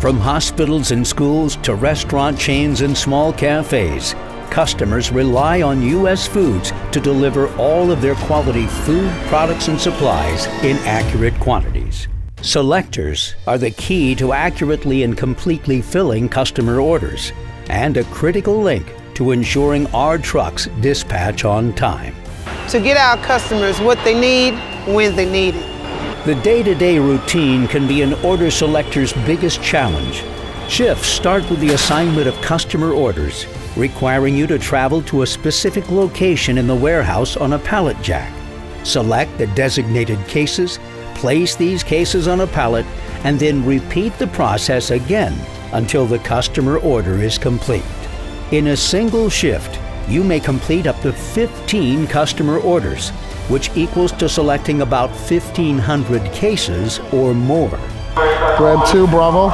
From hospitals and schools to restaurant chains and small cafes, customers rely on U.S. Foods to deliver all of their quality food, products, and supplies in accurate quantities. Selectors are the key to accurately and completely filling customer orders and a critical link to ensuring our trucks dispatch on time. To get our customers what they need when they need it. The day-to-day routine can be an order selector's biggest challenge. Shifts start with the assignment of customer orders, requiring you to travel to a specific location in the warehouse on a pallet jack. Select the designated cases, place these cases on a pallet, and then repeat the process again until the customer order is complete. In a single shift, you may complete up to 15 customer orders, which equals to selecting about 1,500 cases or more. Grab two, Bravo.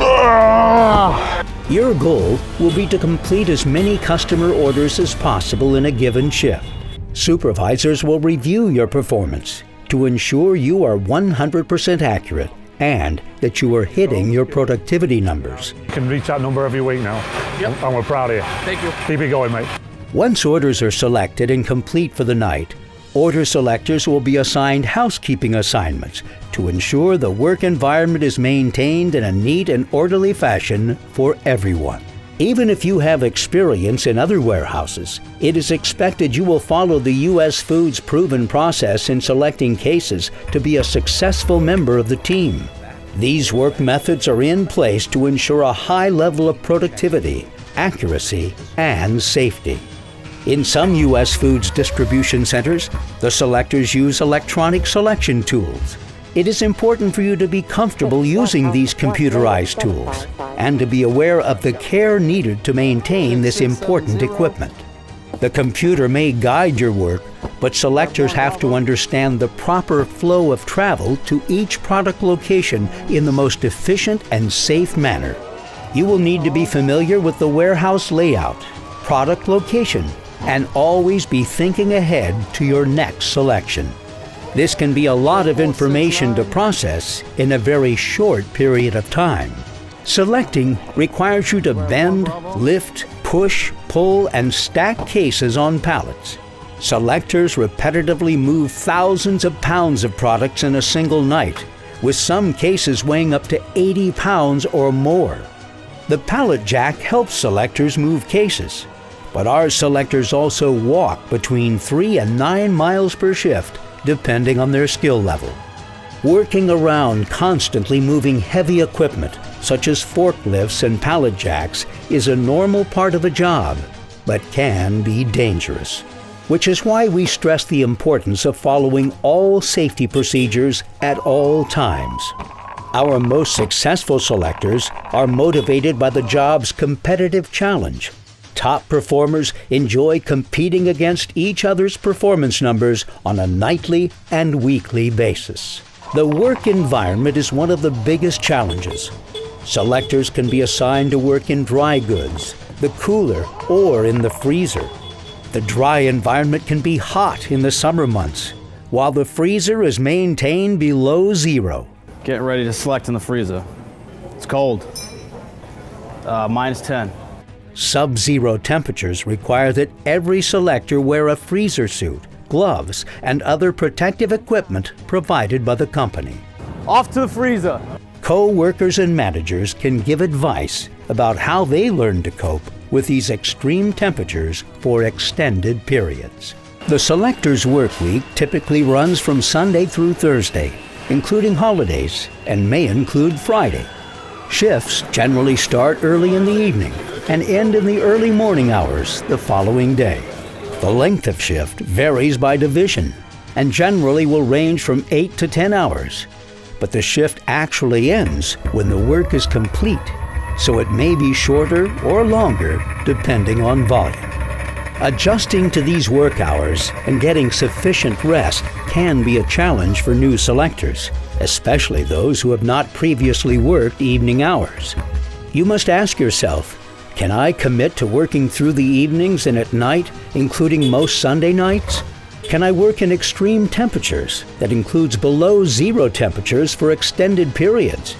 Ah! Your goal will be to complete as many customer orders as possible in a given shift. Supervisors will review your performance to ensure you are 100% accurate and that you are hitting your productivity numbers. You can reach that number every week now. Yep. And we're proud of you. Thank you. Keep it going, mate. Once orders are selected and complete for the night, order selectors will be assigned housekeeping assignments to ensure the work environment is maintained in a neat and orderly fashion for everyone. Even if you have experience in other warehouses, it is expected you will follow the U.S. Foods proven process in selecting cases to be a successful member of the team. These work methods are in place to ensure a high level of productivity, accuracy, and safety. In some U.S. Foods distribution centers, the selectors use electronic selection tools. It is important for you to be comfortable using these computerized tools and to be aware of the care needed to maintain this important equipment. The computer may guide your work, but selectors have to understand the proper flow of travel to each product location in the most efficient and safe manner. You will need to be familiar with the warehouse layout, product location, and always be thinking ahead to your next selection. This can be a lot of information to process in a very short period of time. Selecting requires you to bend, lift, push, pull, and stack cases on pallets. Selectors repetitively move thousands of pounds of products in a single night, with some cases weighing up to 80 pounds or more. The pallet jack helps selectors move cases, but our selectors also walk between 3 and 9 miles per shift depending on their skill level. Working around constantly moving heavy equipment, such as forklifts and pallet jacks, is a normal part of the job, but can be dangerous. Which is why we stress the importance of following all safety procedures at all times. Our most successful selectors are motivated by the job's competitive challenge Top performers enjoy competing against each other's performance numbers on a nightly and weekly basis. The work environment is one of the biggest challenges. Selectors can be assigned to work in dry goods, the cooler, or in the freezer. The dry environment can be hot in the summer months, while the freezer is maintained below zero. Getting ready to select in the freezer. It's cold. Uh, minus 10. Sub-zero temperatures require that every selector wear a freezer suit, gloves, and other protective equipment provided by the company. Off to the freezer. Co-workers and managers can give advice about how they learn to cope with these extreme temperatures for extended periods. The selector's work week typically runs from Sunday through Thursday, including holidays, and may include Friday. Shifts generally start early in the evening and end in the early morning hours the following day. The length of shift varies by division and generally will range from 8 to 10 hours, but the shift actually ends when the work is complete, so it may be shorter or longer depending on volume. Adjusting to these work hours and getting sufficient rest can be a challenge for new selectors, especially those who have not previously worked evening hours. You must ask yourself, can I commit to working through the evenings and at night, including most Sunday nights? Can I work in extreme temperatures that includes below zero temperatures for extended periods?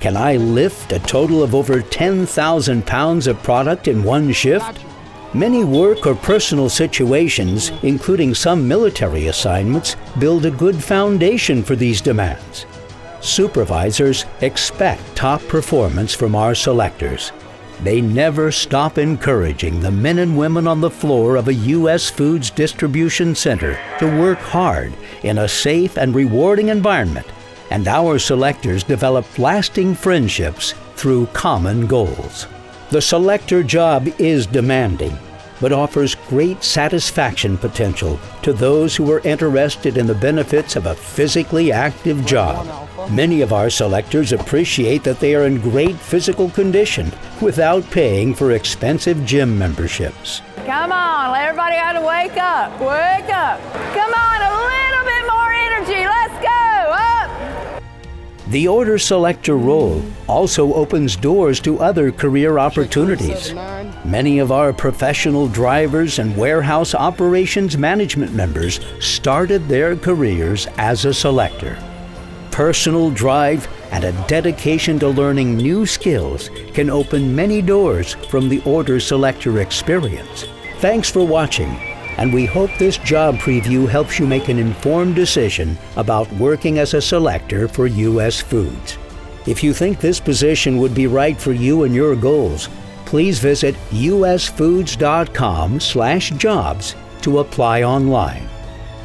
Can I lift a total of over 10,000 pounds of product in one shift? Many work or personal situations, including some military assignments, build a good foundation for these demands. Supervisors expect top performance from our selectors. They never stop encouraging the men and women on the floor of a U.S. Foods Distribution Center to work hard in a safe and rewarding environment, and our selectors develop lasting friendships through common goals. The selector job is demanding, but offers great satisfaction potential to those who are interested in the benefits of a physically active job. Many of our selectors appreciate that they are in great physical condition without paying for expensive gym memberships. Come on, everybody got to wake up. Wake up. Come on, a little bit more energy. Let's go. Up. The order selector role also opens doors to other career opportunities. Many of our professional drivers and warehouse operations management members started their careers as a selector personal drive, and a dedication to learning new skills can open many doors from the order selector experience. Thanks for watching, and we hope this job preview helps you make an informed decision about working as a selector for U.S. Foods. If you think this position would be right for you and your goals, please visit usfoods.com/jobs to apply online.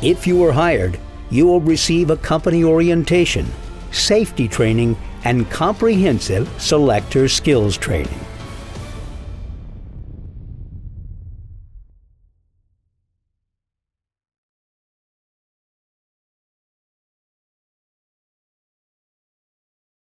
If you are hired, you will receive a company orientation, safety training, and comprehensive selector skills training.